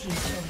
Team's turret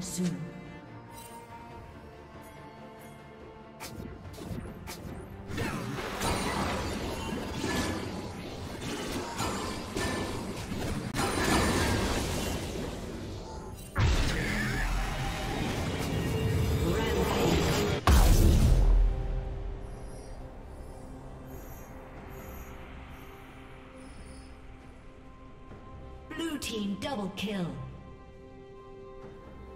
Soon. Blue team double kill.